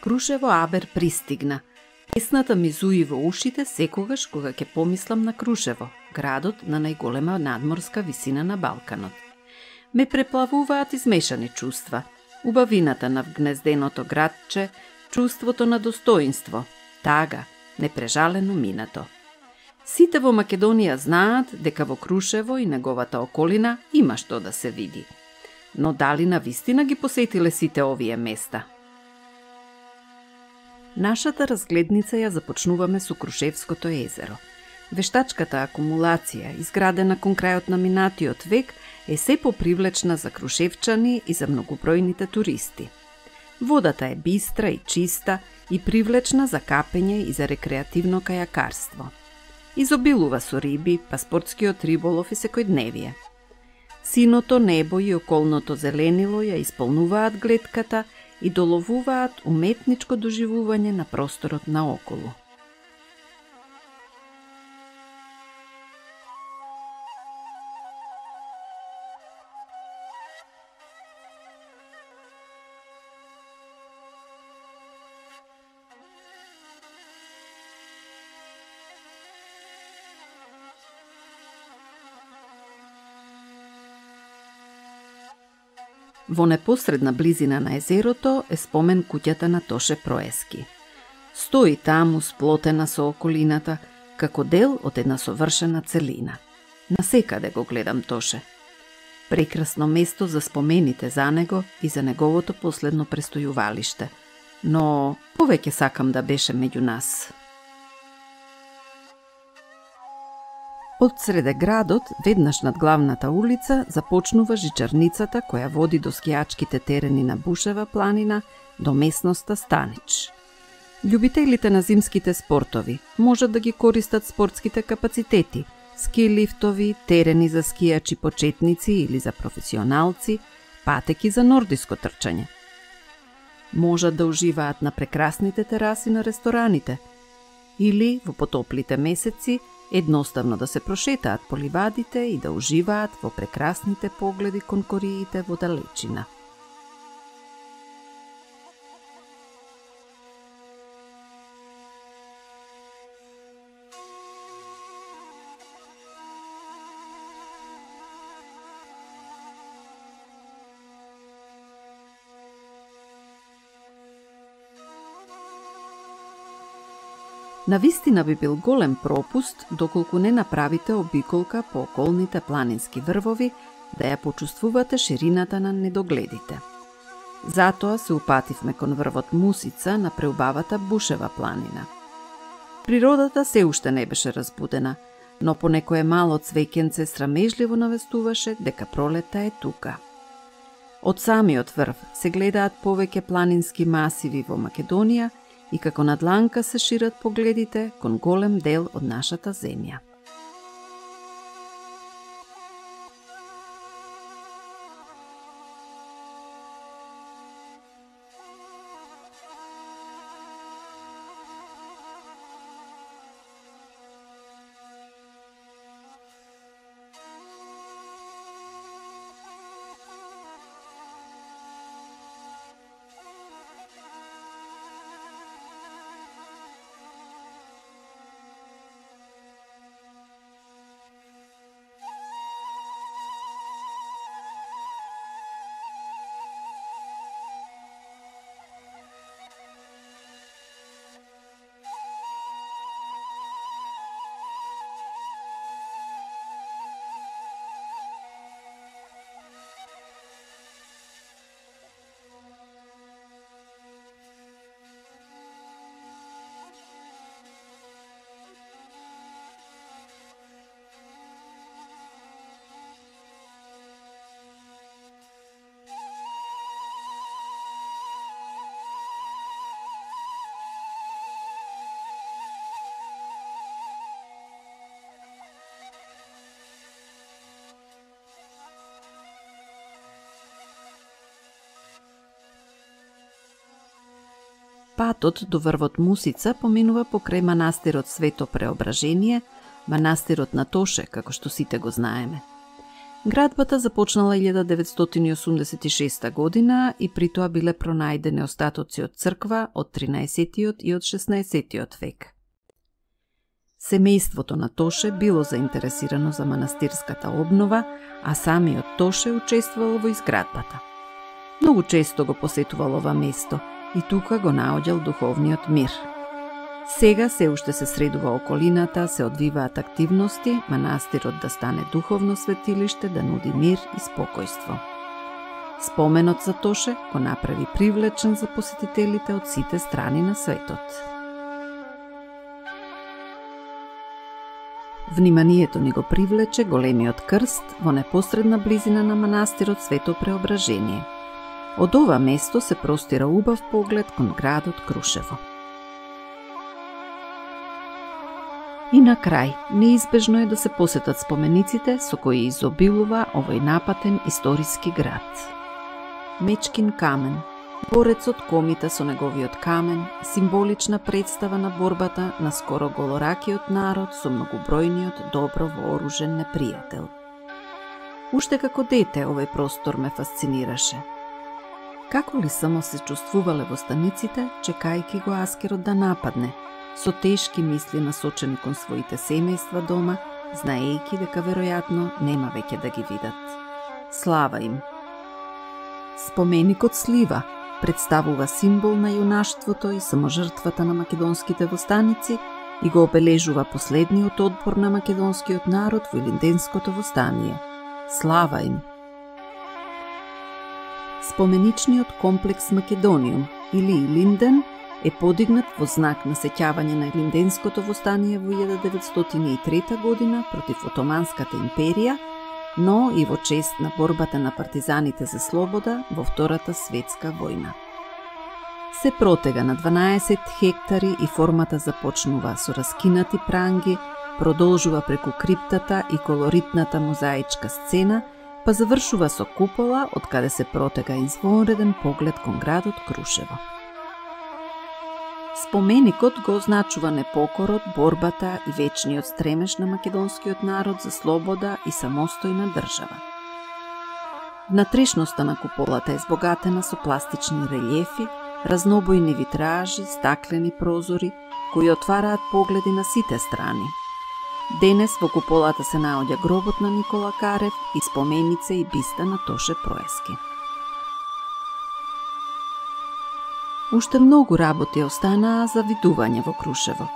Крушево Абер пристигна. Песната ми зуи во ушите секогаш кога ќе помислам на Крушево, градот на најголема надморска висина на Балканот. Ме преплавуваат измешани чувства. Убавината на вгнезденото градче, чувството на достоинство, тага, непрежалено минато. Сите во Македонија знаат дека во Крушево и неговата околина има што да се види. Но дали на вистина ги посетиле сите овие места – Нашата разгледница ја започнуваме со Крушевското езеро. Вештачката акумулација, изградена кон крајот на минатиот век, е се попривлечна за крушевчани и за многобројните туристи. Водата е бистра и чиста и привлечна за капење и за рекреативно кајакарство. Изобилува со риби, паспортскиот риболов и секојдневие. Синото небо и околното зеленило ја исполнуваат гледката – и доловуваат уметничко доживување на просторот наоколу. Во непосредна близина на езерото е спомен куќата на Тоше Проески. Стои таму сплотена со околината, како дел од една совршена целина. Насекаде го гледам Тоше. Прекрасно место за спомените за него и за неговото последно престојувалиште. Но повеќе сакам да беше меѓу нас. Од среде градот, веднаш над главната улица, започнува жичарницата која води до скијачките терени на Бушева планина до местноста Станич. Љубителите на зимските спортови можат да ги користат спортските капацитети, ски лифтови, терени за скијачи почетници или за професионалци, патеки за нордиско трчање. Можат да уживаат на прекрасните тераси на рестораните или во потоплите месеци едноставно да се прошетаат по ливадите и да уживаат во прекрасните погледи кон кориите во далечина. На вистина би бил голем пропуст доколку не направите обиколка по околните планински врвови да ја почувствувате ширината на недогледите. Затоа се упативме кон врвот Мусица на преубавата Бушева планина. Природата се уште не беше разбудена, но по некое мало цвеќенце срамежливо навестуваше дека пролета е тука. Од самиот врв се гледаат повеќе планински масиви во Македонија и како на дланка се шират погледите кон голем дел од нашата земја. Патот до врвот Мусица поминува покрај манастирот Свето Преображение, манастирот на Тоше, како што сите го знаеме. Градбата започнала 1986 година и при тоа биле пронајдени остатоци од црква од 13-тиот и од 16-тиот век. Семејството на Тоше било заинтересирано за манастирската обнова, а самиот Тоше учествувал во изградбата. Многу често го посетувал ова место и тука го наоѓал духовниот мир – Сега се уште се средува околината, се одвиваат активности, манастирот да стане духовно светилиште, да нуди мир и спокојство. Споменот за Тоше го направи привлечен за посетителите од сите страни на светот. Вниманието ни го привлече големиот крст во непосредна близина на манастирот Свето Преображение. Од ова место се простира убав поглед кон градот Крушево. И на крај, неизбежно е да се посетат спомениците со кои изобилува овој напатен историски град. Мечкин камен, Борецот комита со неговиот камен, символична представа на борбата на скоро голоракиот народ со многобројниот добро вооружен непријател. Уште како дете овој простор ме фасцинираше. Како ли само се чувствувале во станиците, чекајки го Аскерот да нападне – со тешки мисли насочени кон своите семејства дома, знаејќи дека веројатно нема веќе да ги видат. Слава им! Споменикот Слива представува символ на јунаштвото и саможртвата на македонските востаници и го обележува последниот одбор на македонскиот народ во Илинденското востание. Слава им! Споменичниот комплекс Македониум или Илинден – е подигнат во знак на сеќавање на Линденското востание во 1903 година против Отоманската империја, но и во чест на борбата на партизаните за слобода во Втората светска војна. Се протега на 12 хектари и формата започнува со раскинати пранги, продолжува преку криптата и колоритната мозаичка сцена, па завршува со купола од каде се протега извонреден поглед кон градот Крушево. Споменикот го означува непокорот, борбата и вечниот стремеж на македонскиот народ за слобода и самостојна држава. Внатрешноста на куполата е збогатена со пластични релјефи, разнобојни витражи, стаклени прозори, кои отвараат погледи на сите страни. Денес во куполата се наоѓа гробот на Никола Карев и споменица и биста на Тоше Проески. Уште многу работи останаа за видување во Крушево.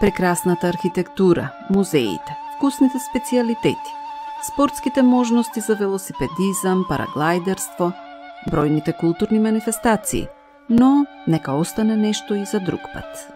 Прекрасната архитектура, музеите, вкусните специјалитети, спортските можности за велосипедизам, параглайдерство, бројните културни манифестации, но нека остане нешто и за друг пат.